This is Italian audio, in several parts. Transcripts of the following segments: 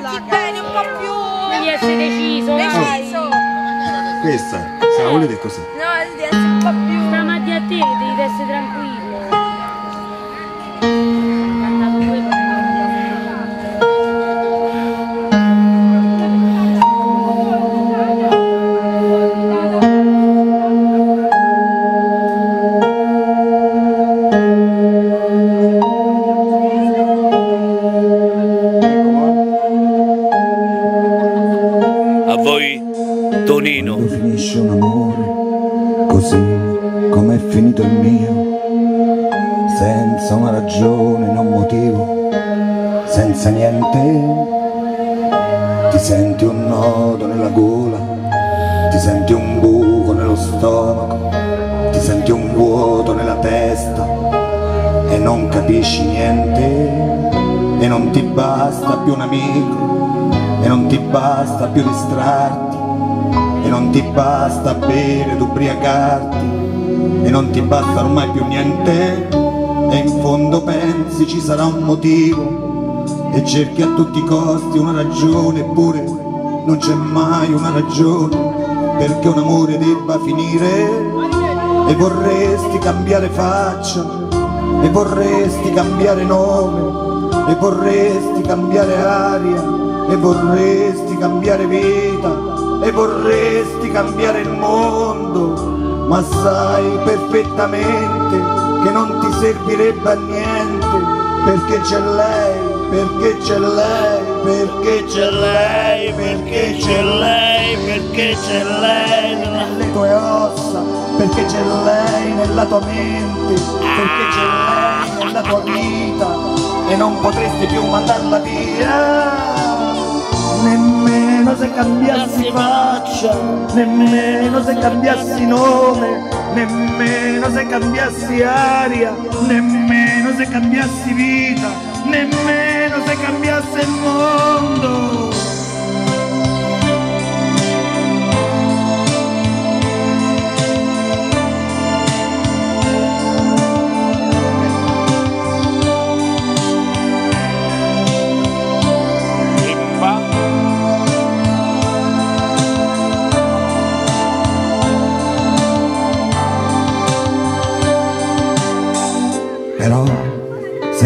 Guardi bene, un po' più... Devi essere deciso. Deciso. Questa, se la volete così. No, devi essere un po' più... Stamattina a te Quando finisce un amore, così come è finito il mio, senza una ragione né un motivo, senza niente, ti senti un nodo nella gola, ti senti un buco nello stomaco, ti senti un vuoto nella testa e non capisci niente. E non ti basta più un amico e non ti basta più distrarti non ti basta bere ed ubriacarti e non ti basta ormai più niente. E in fondo pensi ci sarà un motivo e cerchi a tutti i costi una ragione eppure non c'è mai una ragione perché un amore debba finire. E vorresti cambiare faccia e vorresti cambiare nome e vorresti cambiare aria e vorresti cambiare vita e vorresti cambiare il mondo ma sai perfettamente che non ti servirebbe a niente perché c'è lei perché c'è lei perché c'è lei perché c'è lei perché c'è lei nelle tue ossa perché c'è lei nella tua mente perché c'è lei nella tua vita e non potresti più mandarla via nemmeno se cambiassi faccia. Nemmeno se cambiassi nome. Nemmeno se cambiassi aria. Nemmeno se cambiassi vita. Nemmeno se cambiasse il mondo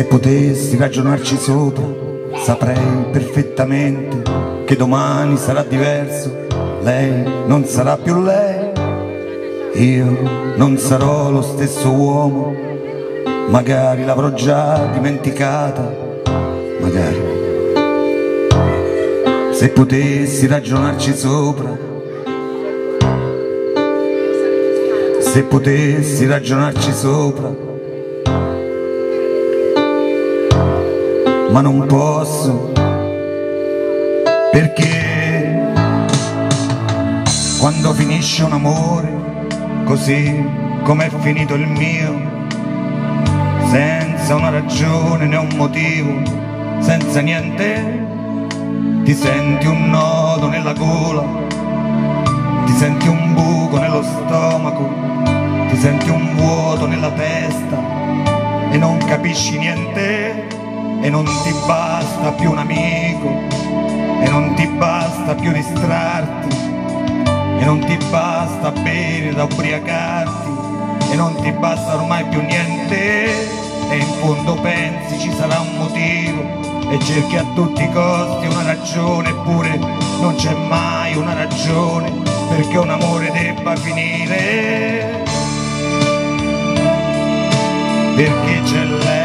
se potessi ragionarci sopra, saprei perfettamente che domani sarà diverso. Lei non sarà più lei, io non sarò lo stesso uomo, magari l'avrò già dimenticata, magari. Se potessi ragionarci sopra, se potessi ragionarci sopra, ma non posso perché quando finisce un amore così come è finito il mio senza una ragione né un motivo senza niente ti senti un nodo nella gola ti senti un buco nello stomaco ti senti un vuoto nella testa e non capisci niente e non ti basta più un amico e non ti basta più distrarti e non ti basta bere da ubriacarti e non ti basta ormai più niente. E in fondo pensi ci sarà un motivo e cerchi a tutti i costi una ragione eppure non c'è mai una ragione perché un amore debba finire. Perché c'è lei,